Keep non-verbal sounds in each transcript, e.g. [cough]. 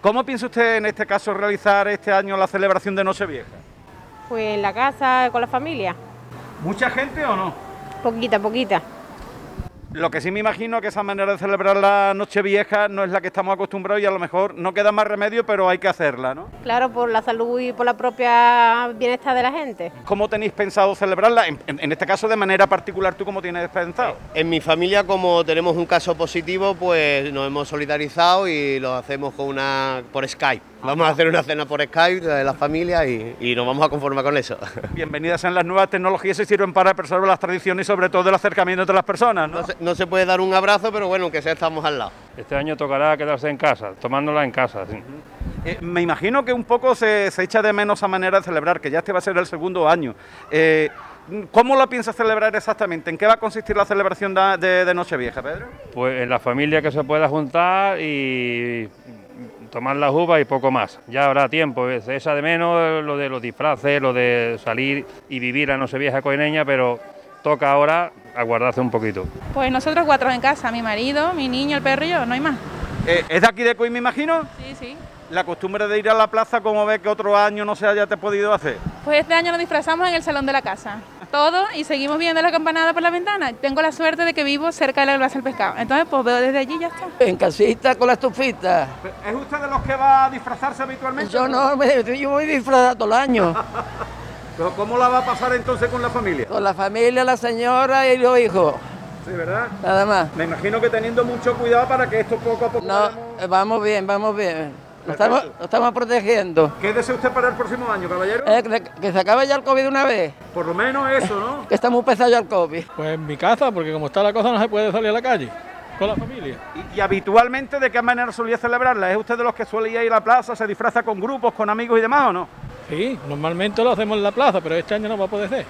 ¿Cómo piensa usted en este caso realizar este año la celebración de Nochevieja? Pues en la casa, con la familia. ¿Mucha gente o no? Poquita, poquita. Lo que sí me imagino que esa manera de celebrar la Nochevieja no es la que estamos acostumbrados y a lo mejor no queda más remedio, pero hay que hacerla, ¿no? Claro, por la salud y por la propia bienestar de la gente. ¿Cómo tenéis pensado celebrarla? En, en- en este caso, de manera particular, ¿tú cómo tienes pensado? En mi familia, como tenemos un caso positivo, pues nos hemos solidarizado y lo hacemos con una por Skype. Vamos a hacer una cena por Skype de la familia y, y nos vamos a conformar con eso. [laughs] Bienvenidas en las nuevas tecnologías que sirven para preservar las tradiciones y sobre todo el acercamiento entre las personas, ¿no? No se, no se puede dar un abrazo, pero bueno, aunque sea estamos al lado. Este año tocará quedarse en casa, tomándola en casa. sí. Eh, me imagino que un poco se, se echa de menos esa manera de celebrar, que ya este va a ser el segundo año. Eh, ¿Cómo la piensas celebrar exactamente? ¿En qué va a consistir la celebración de, de- de Nochevieja, Pedro? Pues en la familia que se pueda juntar y tomar las uvas y poco más. Ya habrá tiempo, se echa de menos lo de los disfraces, lo de salir y vivir a Nochevieja coineña, pero toca ahora aguardarse un poquito. Pues nosotros cuatro en casa, mi marido, mi niño, el perro y yo, no hay más. Eh, ¿Es de aquí de Coim, me imagino? Sí, sí. La costumbre de ir a la plaza, como ves que otro año no se haya te podido hacer. Pues este año nos disfrazamos en el salón de la casa. Todo y seguimos viendo la campanada por la ventana. Tengo la suerte de que vivo cerca de la Plaza del Pescado. Entonces, pues veo desde allí y ya está. En casita con la estufita. ¿Es usted de los que va a disfrazarse habitualmente? Yo no, me- yo voy disfrazado todo el año. [laughs] ¿Pero ¿Cómo la va a pasar entonces con la familia? Con la familia, la señora y los hijos. Sí, ¿verdad? Nada más. Me imagino que teniendo mucho cuidado para que esto poco a poco... No, vayamos- eh, vamos bien, vamos bien. Lo estamos, lo estamos protegiendo. ¿Qué desea usted para el próximo año, caballero? Eh, que, que se acabe ya el COVID una vez. Por lo menos eso, ¿no? [laughs] Que está muy pesado ya el COVID. Pues en mi casa, porque como está la cosa no se puede salir a la calle con la familia. Y, y habitualmente, ¿de qué manera solía celebrarla? ¿Es usted de los que suele ir a la plaza, se disfraza con grupos, con amigos y demás o no? Sí, normalmente lo hacemos en la plaza, pero este año no va a poder ser.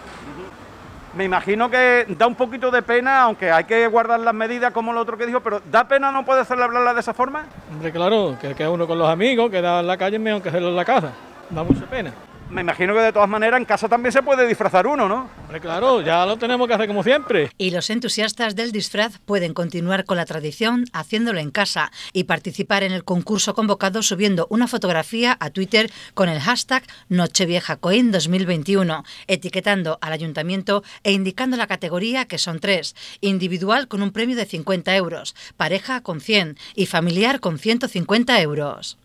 Me imagino que da un poquito de pena, aunque hay que guardar las medidas como lo otro que dijo, pero ¿da pena no poder celebrarla de esa forma? Hombre, claro, que queda uno con los amigos, queda en la calle es mejor que hacerlo en la casa. Da mucha pena. Me imagino que de todas maneras en casa también se puede disfrazar uno, ¿no? Hombre, claro, ya lo tenemos que hacer como siempre. Y los entusiastas del disfraz pueden continuar con la tradición haciéndolo en casa y participar en el concurso convocado subiendo una fotografía a Twitter con el hashtag NocheviejaCoin 2021, etiquetando al ayuntamiento e indicando la categoría que son tres, individual con un premio de 50 euros, pareja con 100 y familiar con 150 euros.